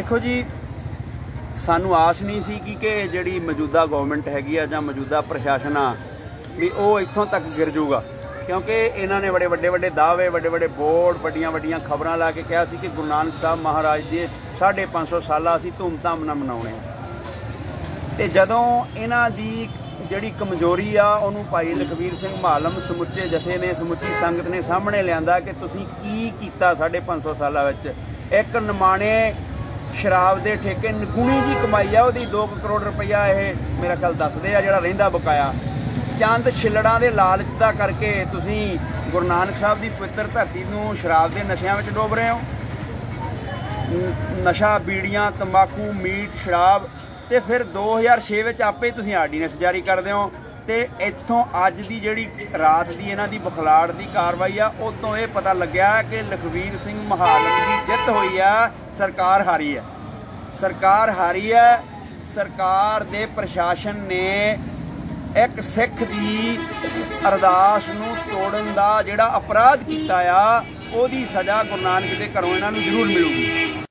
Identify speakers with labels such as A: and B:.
A: ਦੇਖੋ ਜੀ, ਸਾਨੂੰ ਆਸ ਨਹੀਂ ਸੀ ਕਿ ਕਿ ਜਿਹੜੀ ਮੌਜੂਦਾ ਗਵਰਨਮੈਂਟ ਹੈਗੀ ਆ ਜਾਂ ਮੌਜੂਦਾ ਪ੍ਰਸ਼ਾਸਨ ਆ, ਵੀ ਉਹ ਇੱਥੋਂ ਤੱਕ ਗਿਰ ਜਾਊਗਾ। ਕਿਉਂਕਿ ਇਹਨਾਂ ਨੇ ਬੜੇ ਵੱਡੇ ਵੱਡੇ ਦਾਅਵੇ, ਵੱਡੇ ਵੱਡੇ ਬੋਰਡ, ਵੱਡੀਆਂ ਵੱਡੀਆਂ ਖਬਰਾਂ ਲਾ ਕੇ ਕਿਹਾ ਸੀ ਕਿ ਗੁਰੂ ਨਾਨਕ ਸਾਹਿਬ ਮਹਾਰਾਜ ਦੇ 550 ਸਾਲਾ ਅਸੀਂ ਧੂਮਧਾਮ ਨਾਲ ਮਨਾਉਣੇ ਆ। ਤੇ ਜਦੋਂ ਇਹਨਾਂ ਦੀ ਜਿਹੜੀ ਕਮਜ਼ੋਰੀ ਆ, ਉਹਨੂੰ ਭਾਈ ਲਖਵੀਰ ਸਿੰਘ ਮਾਲਮ ਸਮੁੱਚੇ ਜਥੇ ਨੇ, ਸਮੁੱਚੀ ਸੰਗਤ ਨੇ ਸਾਹਮਣੇ ਲਿਆਂਦਾ ਕਿ ਤੁਸੀਂ ਕੀ ਕੀਤਾ 550 ਸਾਲਾਂ ਵਿੱਚ। ਇੱਕ ਨਿਮਾਣੇ ਸ਼ਰਾਬ ਦੇ ਠੇਕੇ ਨਿਗੁਣੀ ਜੀ ਕਮਾਈ ਆ, ਉਹਦੀ 2 ਕਰੋੜ ਰੁਪਇਆ ਇਹ ਮੇਰਾ ਕੱਲ ਦੱਸਦੇ ਆ ਜਿਹੜਾ ਰਹਿੰਦਾ ਬਕਾਇਆ। ਚੰਦ ਛਿਲੜਾਂ ਦੇ ਲਾਲਚ ਦਾ ਕਰਕੇ ਤੁਸੀਂ ਗੁਰੂ ਨਾਨਕ ਸਾਹਿਬ ਦੀ ਪਵਿੱਤਰ ਧਰਤੀ ਨੂੰ ਸ਼ਰਾਬ ਦੇ ਨਸ਼ਿਆਂ ਵਿੱਚ ਡੋਬ ਰਹੇ ਹੋ। ਨਸ਼ਾ, ਬੀੜੀਆਂ, ਤੰਬਾਕੂ, ਮੀਟ, ਸ਼ਰਾਬ ਤੇ ਫਿਰ 2006 ਵਿੱਚ ਆਪੇ ਤੁਸੀਂ ਆਰਡੀਨੈਂਸ ਜਾਰੀ ਕਰਦੇ ਹੋ ਤੇ ਇੱਥੋਂ ਅੱਜ ਦੀ ਜਿਹੜੀ ਰਾਤ ਦੀ ਇਹਨਾਂ ਦੀ ਬਖਲਾੜ ਦੀ ਕਾਰਵਾਈ ਆ ਉਦੋਂ ਇਹ ਪਤਾ ਲੱਗਿਆ ਕਿ ਲਖਵੀਰ ਸਿੰਘ ਮਹਾਲਮ ਦੀ ਜਿੱਤ ਹੋਈ ਆ। ਸਰਕਾਰ ਹਾਰੀ ਹੈ। ਸਰਕਾਰ ਹਾਰੀ ਹੈ, ਸਰਕਾਰ ਦੇ ਪ੍ਰਸ਼ਾਸਨ ਨੇ ਇੱਕ ਸਿੱਖ ਦੀ ਅਰਦਾਸ ਨੂੰ ਤੋੜਨ ਦਾ ਜਿਹੜਾ ਅਪਰਾਧ ਕੀਤਾ ਆ, ਉਹਦੀ ਸਜ਼ਾ ਗੁਰੂ ਨਾਨਕ ਦੇ ਘਰੋਂ ਇਹਨਾਂ ਨੂੰ ਜ਼ਰੂਰ ਮਿਲੂਗੀ।